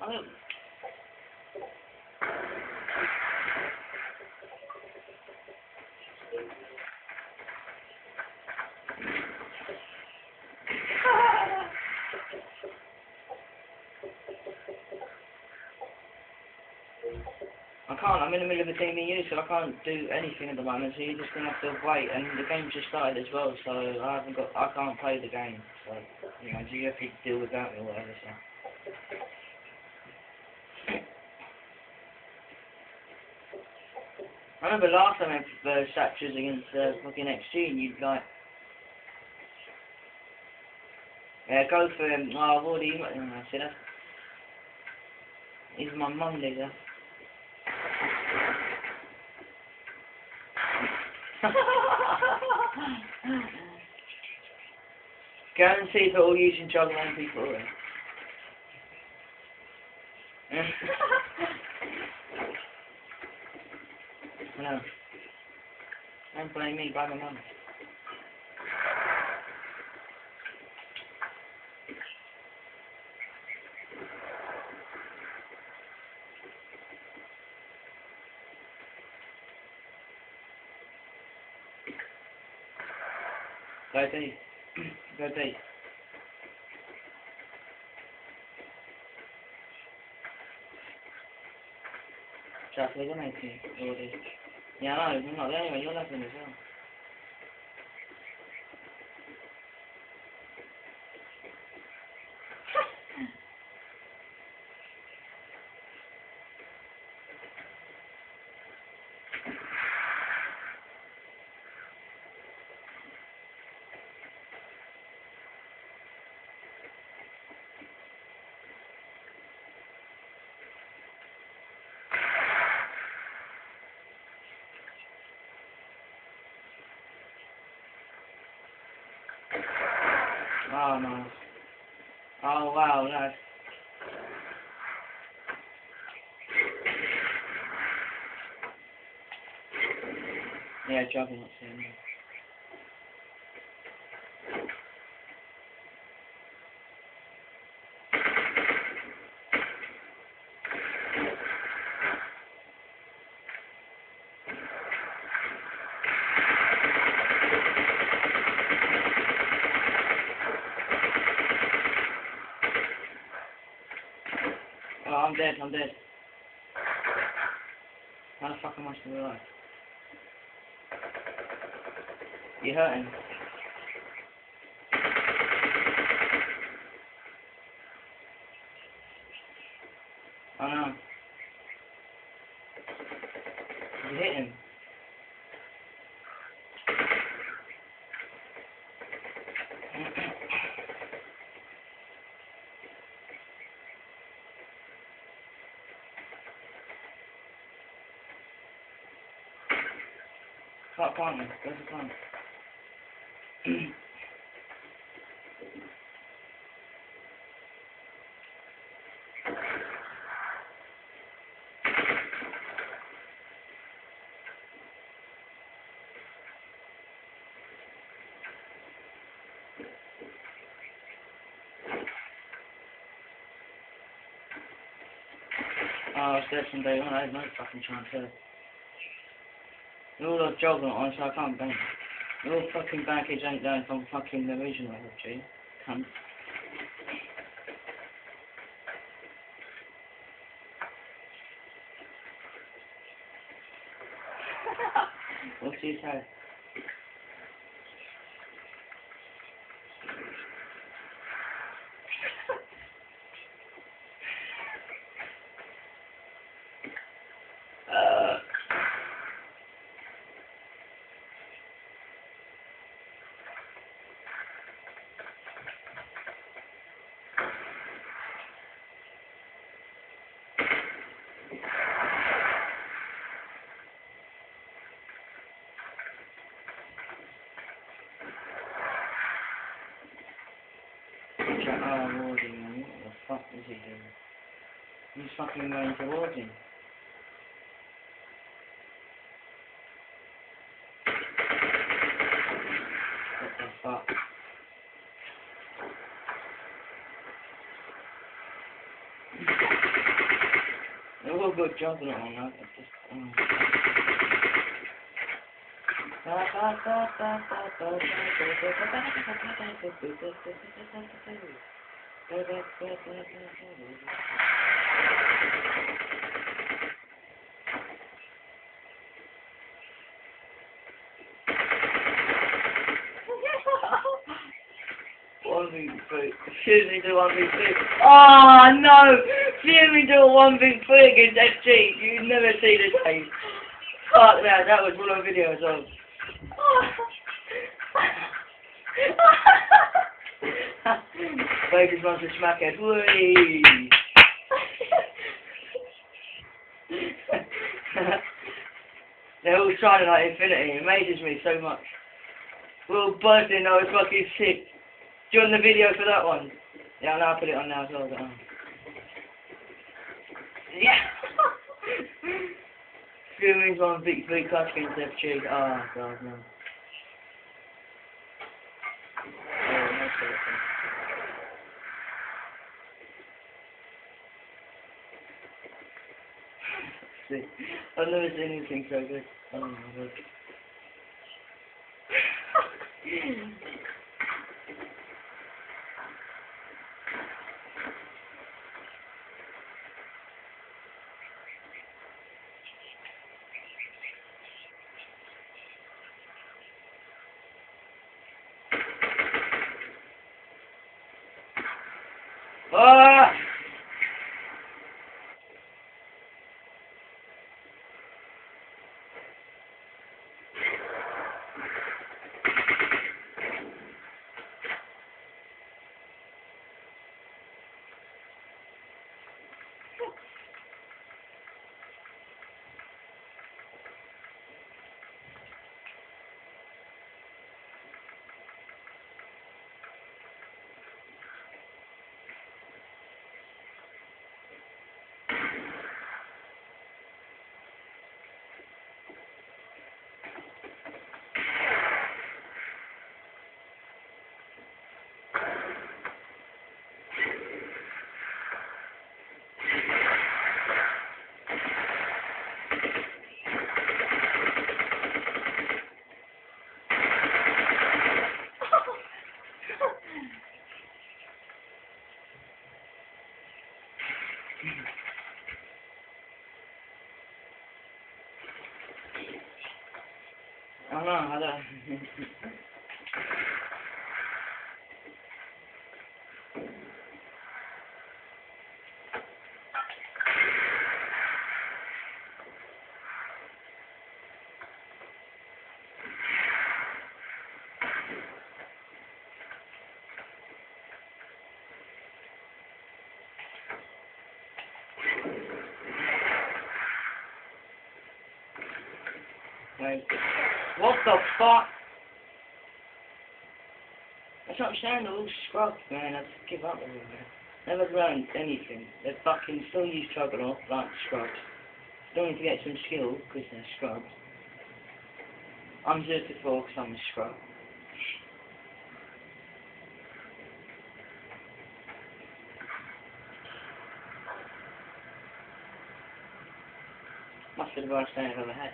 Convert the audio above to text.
I. I can't, I'm in the middle of a team you, so I can't do anything at the moment, so you're just going to have to wait, and the game's just started as well, so I haven't got, I can't play the game, so, you know, so you have to deal without me or whatever, so. I remember last time I had uh, Satchers against uh, fucking XG, and you'd like, yeah, go for him, oh, I've already, oh, I said that. He's my mum nigga. Guarantee for all using juggle on people. Right? no. Don't blame me, blame my mum. Go deep. Go deep. Just leave an 18 already. Yeah, no, you're not there anyway, you're laughing as well. Oh no. Oh wow, that's Yeah, jogging up there. yeah. Oh, I'm dead, I'm dead. How the fuck am I still alive? You're hurting? Oh no. You hit him. Phone? Oh, I was there from day one. I had no fucking chance there. You're all jogging on, so I can't bank. Your fucking baggage ain't going from fucking the original, G. Cunt. What's he say? Uh, Oh, what the fuck is he doing? He's fucking going towards him. What the fuck? all good jumping it on that. Just, um. One big three. Excuse me, do one big three. Oh no! See me a one big three against FG. You never see this face. Fuck that, that was one of the videos of. Vegas wants to smack it. Whee! They're all shining like infinity. It amazes me so much. We're all buzzing. Oh, I was fucking sick. Do you want the video for that one? Yeah, I'll put it on now as well. Yeah. Feelings on big big clutch against FG. Oh god no. Oh, no sorry. See, I've never seen anything so good. Oh my god. Ah! I don't know, I don't. Like, what the fuck? That's what I'm saying, they're all scrubs, man. I just give up on them, man. Never learned anything. They're fucking still use Juggernaut like scrubs. Still need to get some skill, because they're scrubs. I'm 34 because I'm a scrub. Must be the worst day I've ever had.